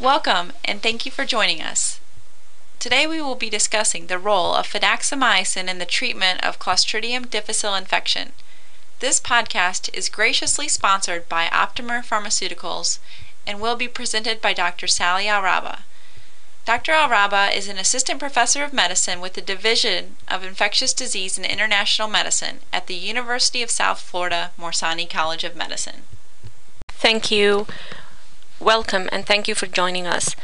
Welcome, and thank you for joining us. Today we will be discussing the role of fidaxomicin in the treatment of Clostridium difficile infection. This podcast is graciously sponsored by Optimer Pharmaceuticals and will be presented by Dr. Sally Alrabaa. Dr. Alrabaa is an assistant professor of medicine with the Division of Infectious Disease and International Medicine at the University of South Florida Morsani College of Medicine. Thank you. Welcome and thank you for joining us.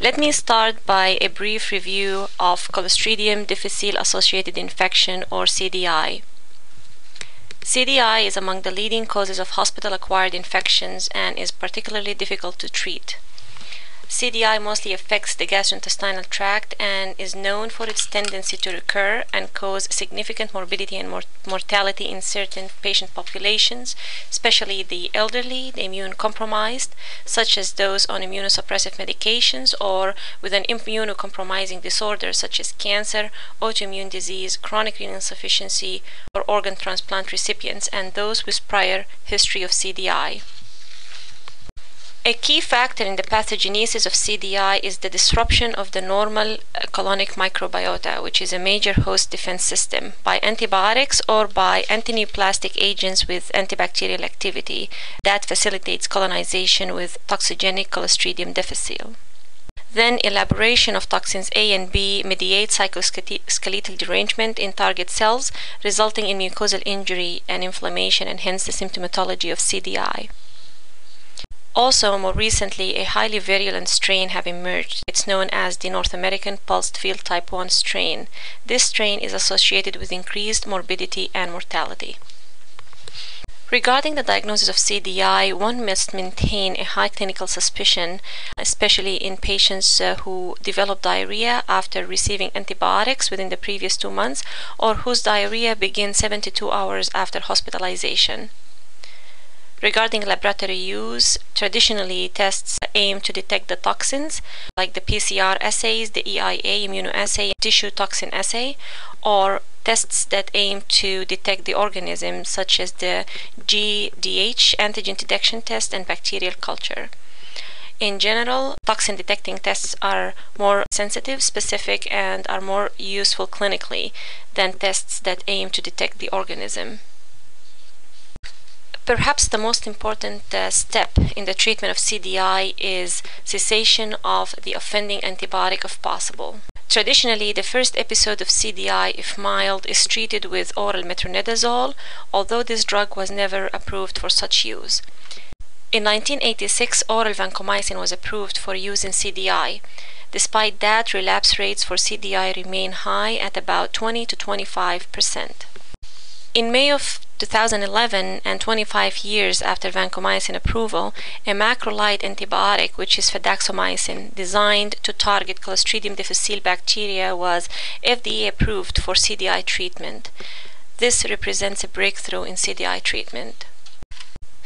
Let me start by a brief review of Clostridium difficile associated infection or CDI. CDI is among the leading causes of hospital acquired infections and is particularly difficult to treat. CDI mostly affects the gastrointestinal tract and is known for its tendency to recur and cause significant morbidity and mor- mortality in certain patient populations, especially the elderly, the immune compromised, such as those on immunosuppressive medications or with an immunocompromising disorder such as cancer, autoimmune disease, chronic renal insufficiency, or organ transplant recipients, and those with prior history of CDI. A key factor in the pathogenesis of CDI is the disruption of the normal uh, colonic microbiota, which is a major host defense system, by antibiotics or by antineoplastic agents with antibacterial activity that facilitates colonization with toxigenic Clostridium difficile. Then elaboration of toxins A and B mediates cytoskeletal derangement in target cells, resulting in mucosal injury and inflammation and hence the symptomatology of CDI. Also, more recently, a highly virulent strain have emerged. It's known as the North American pulsed field type 1 strain. This strain is associated with increased morbidity and mortality. Regarding the diagnosis of CDI, one must maintain a high clinical suspicion, especially in patients uh, who develop diarrhea after receiving antibiotics within the previous two months or whose diarrhea begins 72 hours after hospitalization. Regarding laboratory use, traditionally tests aim to detect the toxins, like the PCR assays, the EIA immunoassay, tissue toxin assay, or tests that aim to detect the organism, such as the GDH antigen detection test and bacterial culture. In general, toxin detecting tests are more sensitive, specific, and are more useful clinically than tests that aim to detect the organism. Perhaps the most important uh, step in the treatment of CDI is cessation of the offending antibiotic if possible. Traditionally, the first episode of CDI, if mild, is treated with oral metronidazole, although this drug was never approved for such use. In 1986, oral vancomycin was approved for use in CDI. Despite that, relapse rates for CDI remain high at about 20 to 25 percent. In May of 2011 and 25 years after vancomycin approval, a macrolide antibiotic, which is fidaxomicin, designed to target Clostridium difficile bacteria, was FDA approved for CDI treatment. This represents a breakthrough in CDI treatment.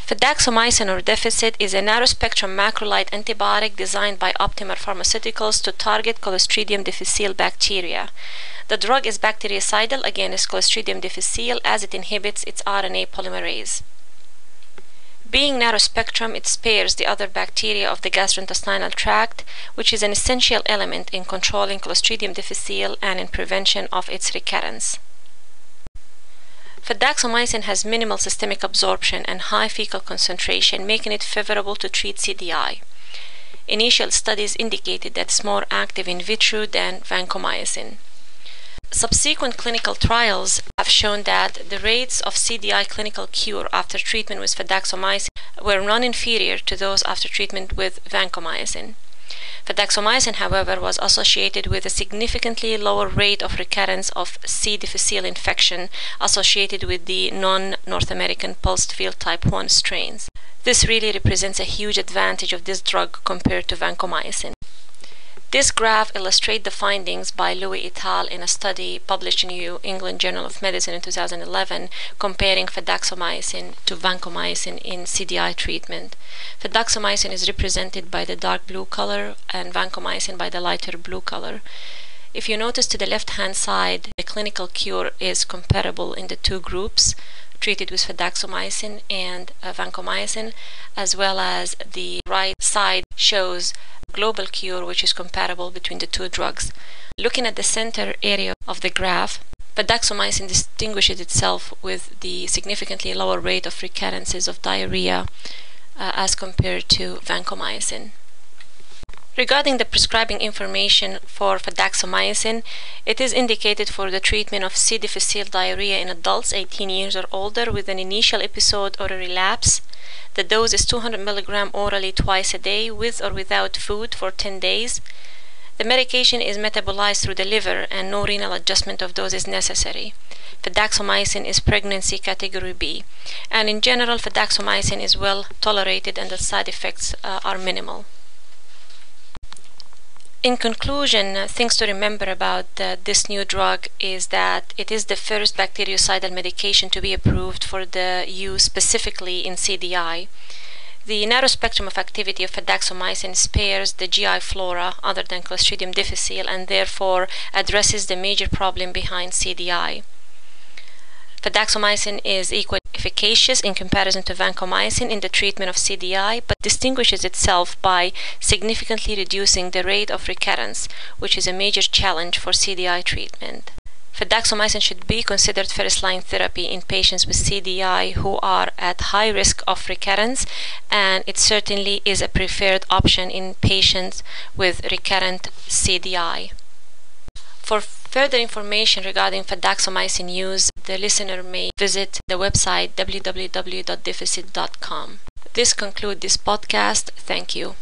Fidaxomicin or Dificid is a narrow-spectrum macrolide antibiotic designed by Optimer Pharmaceuticals to target Clostridium difficile bacteria. The drug is bactericidal against Clostridium difficile as it inhibits its RNA polymerase. Being narrow spectrum, it spares the other bacteria of the gastrointestinal tract, which is an essential element in controlling Clostridium difficile and in prevention of its recurrence. Fidaxomicin has minimal systemic absorption and high fecal concentration, making it favorable to treat CDI. Initial studies indicated that it's more active in vitro than vancomycin. Subsequent clinical trials have shown that the rates of CDI clinical cure after treatment with fidaxomicin were non-inferior to those after treatment with vancomycin. Fidaxomicin, however, was associated with a significantly lower rate of recurrence of C. difficile infection associated with the non-North American pulsed field type 1 strains. This really represents a huge advantage of this drug compared to vancomycin. This graph illustrates the findings by Louie et al. in a study published in the New England Journal of Medicine in 2011 comparing fidaxomicin to vancomycin in CDI treatment. Fidaxomicin is represented by the dark blue color and vancomycin by the lighter blue color. If you notice to the left hand side, the clinical cure is comparable in the two groups. Treated with fidaxomicin and uh, vancomycin, as well as the right side shows global cure, which is comparable between the two drugs. Looking at the center area of the graph, fidaxomicin distinguishes itself with the significantly lower rate of recurrences of diarrhea uh, as compared to vancomycin. Regarding the prescribing information for fidaxomicin, it is indicated for the treatment of C. difficile diarrhea in adults 18 years or older with an initial episode or a relapse. The dose is 200 mg orally twice a day with or without food for 10 days. The medication is metabolized through the liver and no renal adjustment of dose is necessary. Fidaxomicin is pregnancy category B. And in general, fidaxomicin is well tolerated and the side effects uh, are minimal. In conclusion, things to remember about uh, this new drug is that it is the first bactericidal medication to be approved for the use specifically in CDI. The narrow spectrum of activity of fidaxomicin spares the GI flora other than Clostridium difficile and therefore addresses the major problem behind CDI. Fidaxomicin is equally efficacious in comparison to vancomycin in the treatment of CDI, but distinguishes itself by significantly reducing the rate of recurrence, which is a major challenge for CDI treatment. Fidaxomicin should be considered first-line therapy in patients with CDI who are at high risk of recurrence, and it certainly is a preferred option in patients with recurrent CDI. For further information regarding fidaxomicin use, the listener may visit the website www.dificid.com. This concludes this podcast. Thank you.